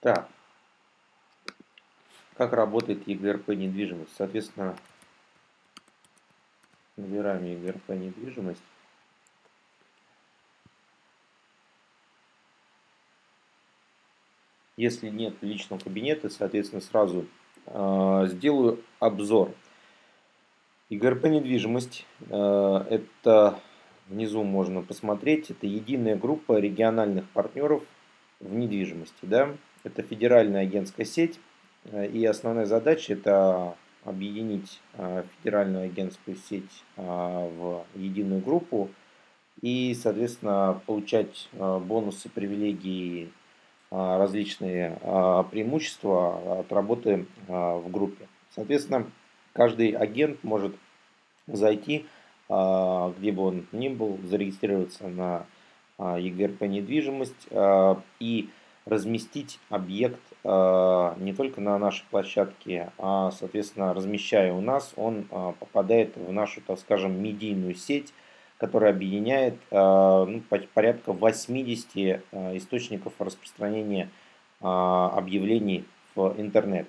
Так, как работает EGRP недвижимость? Соответственно, набираем EGRP недвижимость. Если нет личного кабинета, соответственно, сразу э, сделаю обзор. ИГРП недвижимость э, это внизу можно посмотреть, это единая группа региональных партнеров в недвижимости. Да? Это федеральная агентская сеть, э, и основная задача это объединить э, федеральную агентскую сеть э, в единую группу и, соответственно, получать бонусы, привилегии, различные преимущества от работы в группе. Соответственно, каждый агент может зайти, где бы он ни был, зарегистрироваться на ЕГРП недвижимость и разместить объект э, не только на нашей площадке, а, соответственно, размещая у нас, он попадает в нашу, так скажем, медийную сеть, которая объединяет ну, порядка 80 источников распространения объявлений в интернет.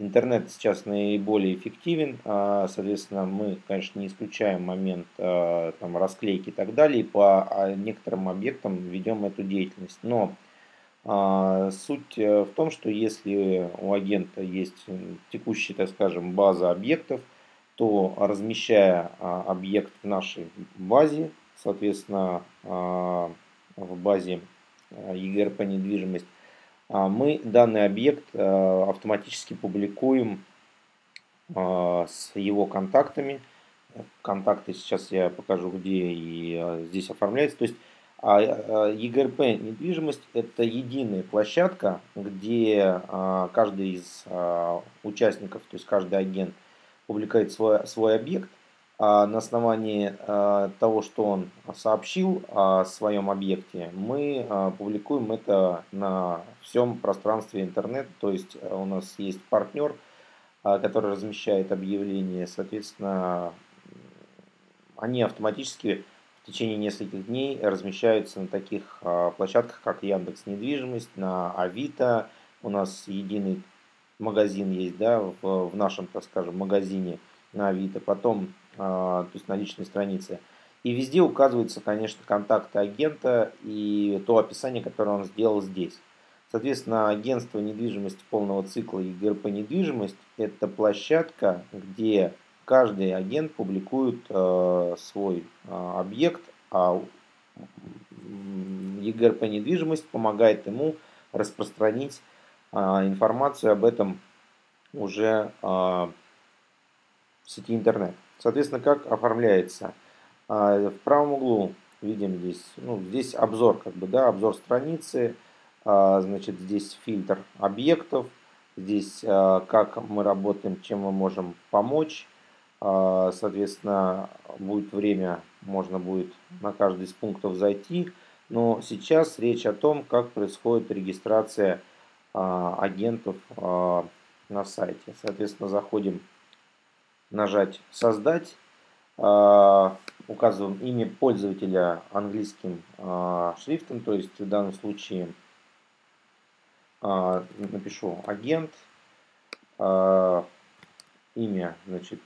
Интернет сейчас наиболее эффективен, соответственно, мы, конечно, не исключаем момент там, расклейки и так далее, по некоторым объектам ведем эту деятельность. Но а, суть э, в том, что если у агента есть текущая, так скажем, база объектов, то размещая а, объект в нашей базе, соответственно, а, в базе EGRP недвижимость, мы данный объект автоматически публикуем с его контактами. Контакты сейчас я покажу, где и здесь оформляется. То есть а, а ЕГРП недвижимость – это единая площадка, где а, каждый из а, участников, то есть каждый агент, публикует свой, свой объект. На основании того, что он сообщил о своем объекте, мы публикуем это на всем пространстве интернет. То есть у нас есть партнер, который размещает объявления. Соответственно, они автоматически в течение нескольких дней размещаются на таких а, площадках, как Яндекс Недвижимость, на Авито. У нас единый магазин есть, да, в, нашем, так скажем, магазине на Авито. Потом, а, то есть на личной странице. И везде указываются, конечно, контакты агента и то описание, которое он сделал здесь. Соответственно, агентство недвижимости полного цикла и ГРП недвижимость – это площадка, где каждый агент публикует э, свой э, объект, а ЕГРП недвижимость помогает ему распространить э, информацию об этом уже э, в сети интернет. Соответственно, как оформляется? Э, в правом углу видим здесь, ну, здесь обзор, как бы, да, обзор страницы, э, значит, здесь фильтр объектов, здесь э, как мы работаем, чем мы можем помочь, а, соответственно, будет время, можно будет на каждый из пунктов зайти. Но сейчас речь о том, как происходит регистрация а, агентов а, на сайте. Соответственно, заходим, нажать «Создать», указываем имя пользователя английским шрифтом, то есть в данном случае напишу агент, имя, значит,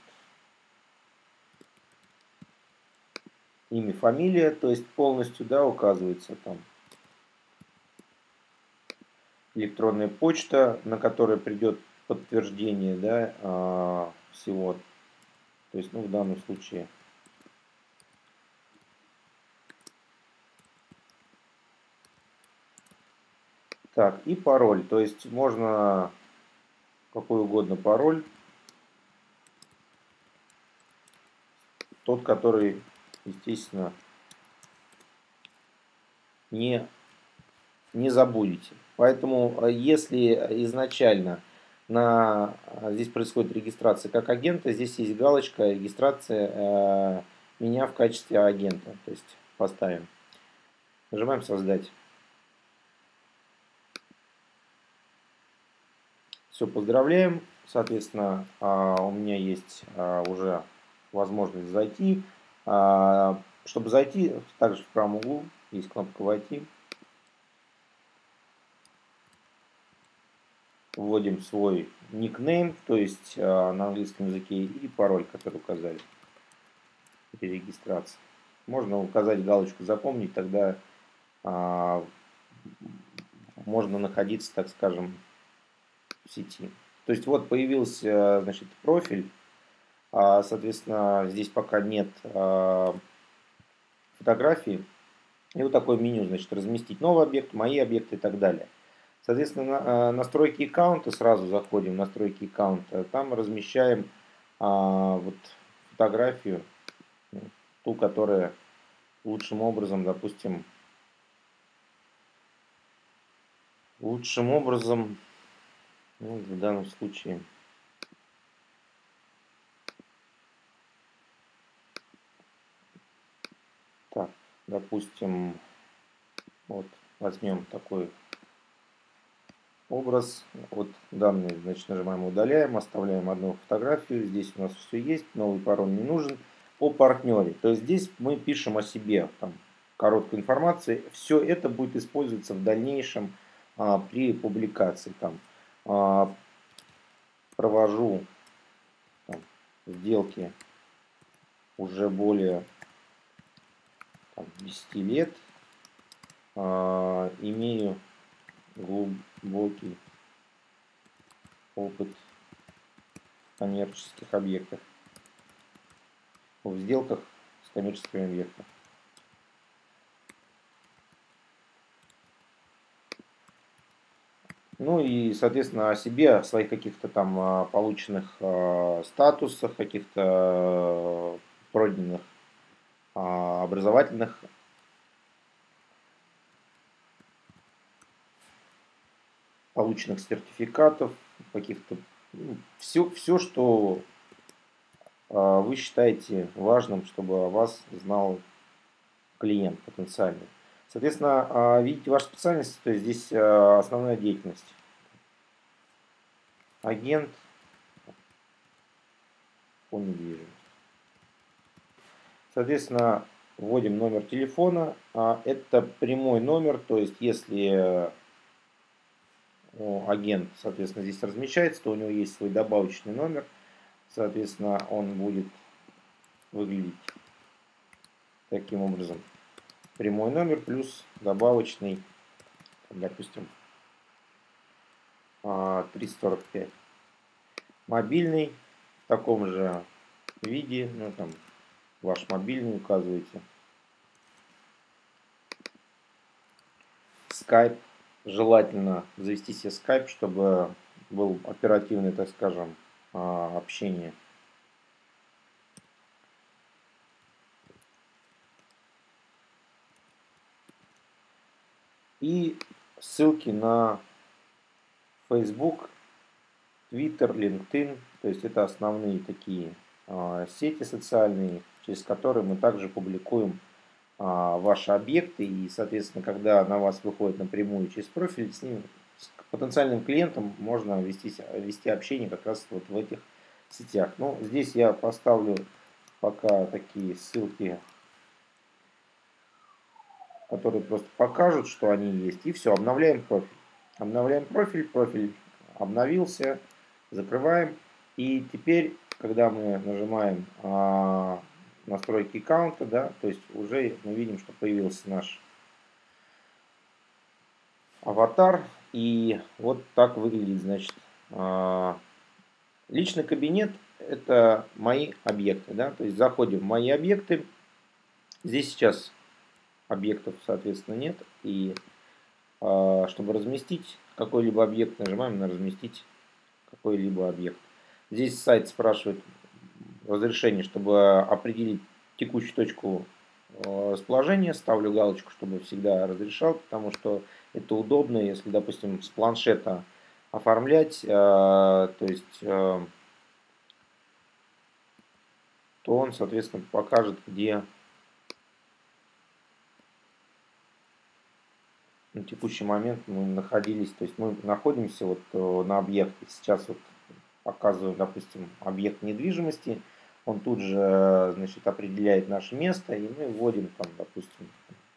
имя, фамилия, то есть полностью, да, указывается там. Электронная почта, на которой придет подтверждение, да, а, всего. То есть, ну, в данном случае Так, и пароль. То есть можно какой угодно пароль. Тот, который естественно, не, не забудете. Поэтому, э, если изначально на, э, здесь происходит регистрация как агента, здесь есть галочка регистрация э, меня в качестве агента. То есть поставим. Нажимаем создать. Все, поздравляем. Соответственно, э, у меня есть э, уже возможность зайти. А, чтобы зайти, также в правом углу есть кнопка «Войти». Вводим свой никнейм, то есть на английском языке, и пароль, который указали при регистрации. Можно указать галочку «Запомнить», тогда а, можно находиться, так скажем, в сети. То есть вот появился значит, профиль, а, соответственно, здесь пока нет а, фотографии. И вот такое меню, значит, разместить новый объект, мои объекты и так далее. Соответственно, на, настройки аккаунта, сразу заходим в настройки аккаунта, там размещаем а, вот фотографию, ту, которая лучшим образом, допустим, лучшим образом, ну, в данном случае, так, допустим, вот возьмем такой образ. Вот данные, значит, нажимаем удаляем, оставляем одну фотографию. Здесь у нас все есть, новый пароль не нужен. О партнере. То есть здесь мы пишем о себе, там, короткой информации. Все это будет использоваться в дальнейшем а, при публикации. Там, а, провожу там, сделки уже более там, 10 лет. А, имею глубокий опыт коммерческих объектов в сделках с коммерческими объектами. Ну и, соответственно, о себе, о своих каких-то там а, полученных а, статусах, каких-то а, пройденных образовательных полученных сертификатов, каких-то ну, все, все, что вы считаете важным, чтобы о вас знал клиент потенциальный. Соответственно, видите вашу специальность, то есть здесь основная деятельность. Агент по недвижимости. Соответственно, вводим номер телефона. Это прямой номер, то есть если агент, соответственно, здесь размещается, то у него есть свой добавочный номер. Соответственно, он будет выглядеть таким образом прямой номер плюс добавочный, допустим, 345. А, мобильный в таком же виде, ну там ваш мобильный указываете. Skype. Желательно завести себе Skype, чтобы был оперативный, так скажем, а, общение. и ссылки на Facebook, Twitter, LinkedIn. То есть это основные такие э, сети социальные, через которые мы также публикуем ваши объекты. И, соответственно, когда на вас выходит напрямую через профиль, с ним, с потенциальным клиентом можно вести, вести общение как раз вот в этих сетях. Ну, здесь я поставлю пока такие ссылки которые просто покажут, что они есть. И все, обновляем профиль. Обновляем профиль, профиль обновился, закрываем. И теперь, когда мы нажимаем а, настройки аккаунта, да, то есть уже мы видим, что появился наш аватар. И вот так выглядит, значит, а, личный кабинет это мои объекты, да, то есть заходим в мои объекты. Здесь сейчас объектов, соответственно, нет. И э, чтобы разместить какой-либо объект, нажимаем на разместить какой-либо объект. Здесь сайт спрашивает разрешение, чтобы определить текущую точку э, расположения. Ставлю галочку, чтобы всегда разрешал, потому что это удобно, если, допустим, с планшета оформлять, э, то есть э, то он, соответственно, покажет, где на текущий момент мы находились, то есть мы находимся вот э, на объекте. Сейчас вот показываю, допустим, объект недвижимости. Он тут же, значит, определяет наше место, и мы вводим там, допустим,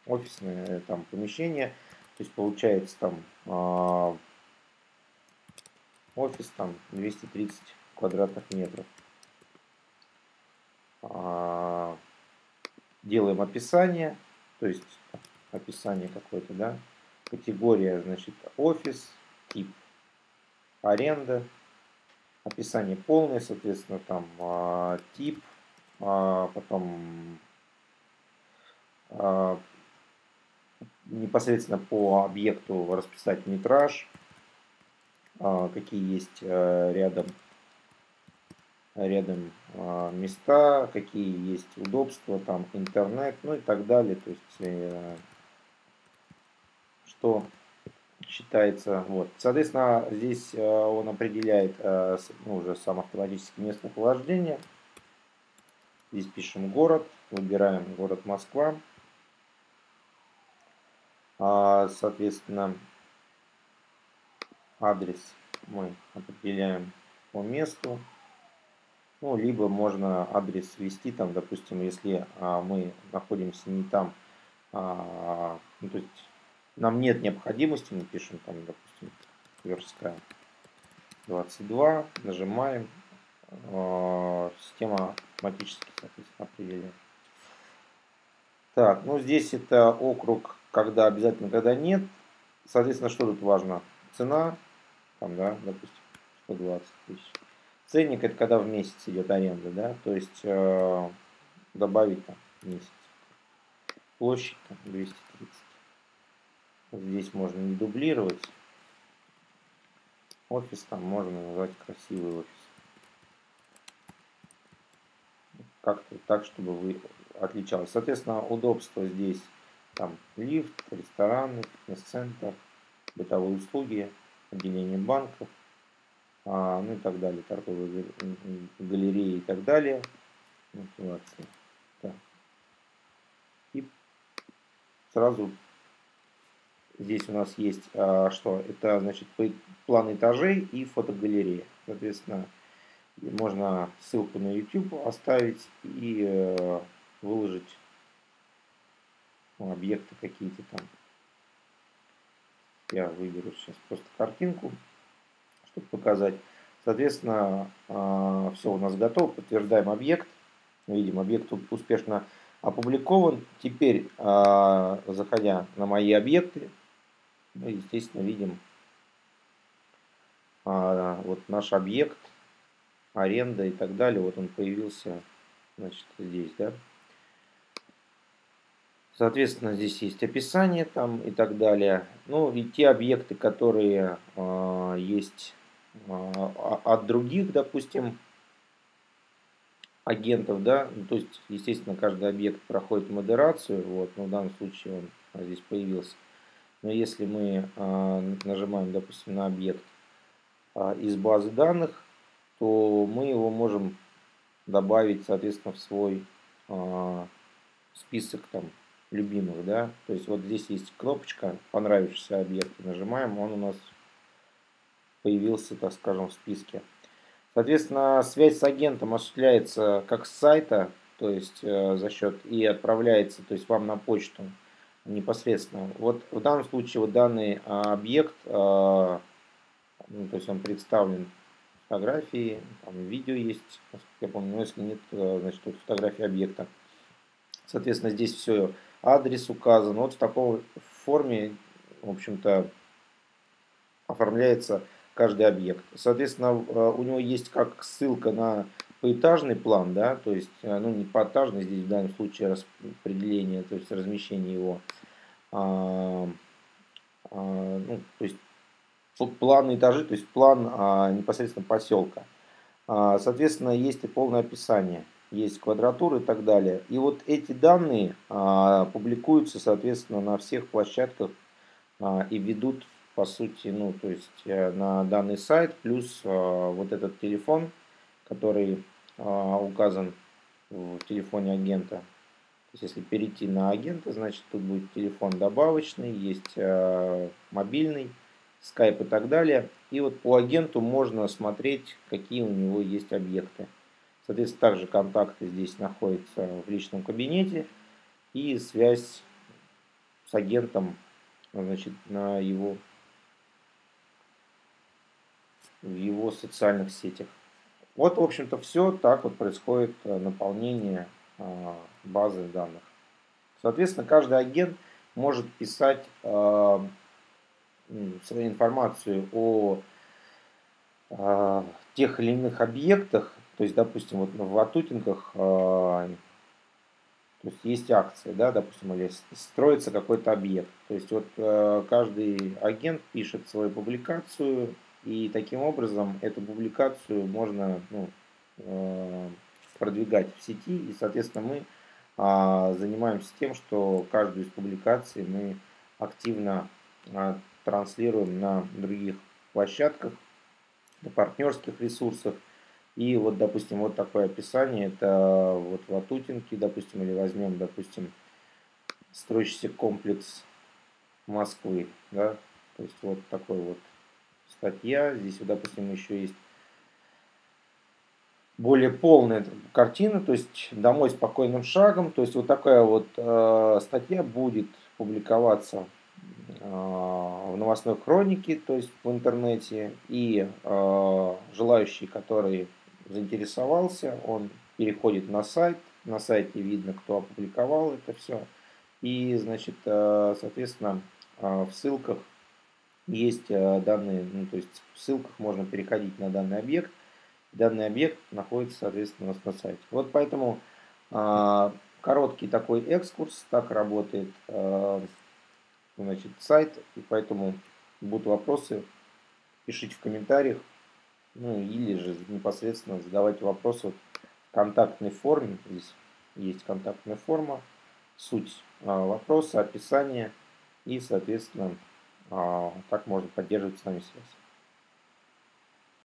офисное э, там помещение. То есть получается там а, офис там 230 квадратных метров. А, делаем описание, то есть описание какое-то, да, категория, значит, офис, тип аренда, описание полное, соответственно, там а, тип, а, потом а, непосредственно по объекту расписать метраж, какие есть а, рядом рядом места, какие есть удобства, там интернет, ну и так далее. То есть, э, что считается. Вот. Соответственно, здесь э, он определяет э, ну, уже сам автоматически местоположение. Здесь пишем город, выбираем город Москва. А, соответственно, адрес мы определяем по месту. Ну, либо можно адрес ввести, там, допустим, если а, мы находимся не там, а, ну, то есть нам нет необходимости, мы пишем там, допустим, Тверская 22, нажимаем, э, система автоматически, соответственно, определяет. Так, ну здесь это округ, когда обязательно, когда нет. Соответственно, что тут важно? Цена, там, да, допустим, 120 тысяч. Ценник это когда в месяц идет аренда, да, то есть э, добавить там месяц. Площадь там 230. Здесь можно не дублировать. Офис там можно назвать красивый офис. Как-то так, чтобы вы отличалось. Соответственно, удобство здесь там лифт, рестораны, фитнес-центр, бытовые услуги, отделение банков, а, ну и так далее, торговые галереи и так далее. Мотивация. Так. И сразу Здесь у нас есть а, что? Это значит план этажей и фотогалерея. Соответственно, можно ссылку на YouTube оставить и э, выложить объекты какие-то там. Я выберу сейчас просто картинку, чтобы показать. Соответственно, э, все у нас готово. Подтверждаем объект. Видим, объект успешно опубликован. Теперь, э, заходя на мои объекты, мы, естественно, видим а, вот наш объект, аренда и так далее. Вот он появился значит, здесь, да. Соответственно, здесь есть описание там и так далее. Ну и те объекты, которые э, есть э, от других, допустим, агентов, да, ну, то есть, естественно, каждый объект проходит модерацию, вот, но в данном случае он здесь появился. Но если мы а, нажимаем, допустим, на объект а, из базы данных, то мы его можем добавить, соответственно, в свой а, список там любимых, да. То есть вот здесь есть кнопочка понравившийся объект, нажимаем, он у нас появился, так скажем, в списке. Соответственно, связь с агентом осуществляется как с сайта, то есть э, за счет и отправляется, то есть вам на почту непосредственно. Вот в данном случае вот данный а, объект, а, ну, то есть он представлен фотографии, там видео есть, я помню, но если нет, значит тут фотография объекта. Соответственно, здесь все, адрес указан. Вот в такой форме, в общем-то, оформляется каждый объект. Соответственно, а, у него есть как ссылка на поэтажный план, да, то есть, ну не поэтажный, здесь в данном случае распределение, то есть размещение его ну, то есть план этажи, то есть план а, непосредственно поселка. Соответственно, есть и полное описание, есть квадратуры и так далее. И вот эти данные публикуются, соответственно, на всех площадках и ведут, по сути, ну, то есть э, на данный сайт, плюс вот этот телефон, который указан в телефоне агента, то есть, если перейти на агента, значит, тут будет телефон добавочный, есть э, мобильный, скайп и так далее. И вот по агенту можно смотреть, какие у него есть объекты. Соответственно, также контакты здесь находятся в личном кабинете. И связь с агентом значит, на его в его социальных сетях. Вот, в общем-то, все. Так вот происходит э, наполнение э, базы данных. Соответственно, каждый агент может писать э, свою информацию о тех или иных объектах. То есть, допустим, вот в Ватутинках то есть есть акции, да, допустим, или строится какой-то объект. То есть вот каждый агент пишет свою публикацию, и таким образом эту публикацию можно ну, э, продвигать в сети. И, соответственно, мы занимаемся тем, что каждую из публикаций мы активно а, транслируем на других площадках, на партнерских ресурсах. И вот, допустим, вот такое описание, это вот в Атутинке, допустим, или возьмем, допустим, строящийся комплекс Москвы, да, то есть вот такой вот статья. Здесь, вот, допустим, еще есть более полная картина, то есть домой спокойным шагом. То есть вот такая вот э, статья будет публиковаться э, в новостной хронике, то есть в интернете. И э, желающий, который заинтересовался, он переходит на сайт. На сайте видно, кто опубликовал это все. И, значит, э, соответственно, э, в ссылках есть э, данные, ну, то есть в ссылках можно переходить на данный объект. Данный объект находится, соответственно, у нас на сайте. Вот поэтому э, короткий такой экскурс, так работает э, значит, сайт, и поэтому будут вопросы, пишите в комментариях, ну или же непосредственно задавайте вопросы в контактной форме. Здесь есть контактная форма, суть э, вопроса, описание и, соответственно, так можно поддерживать с нами связь.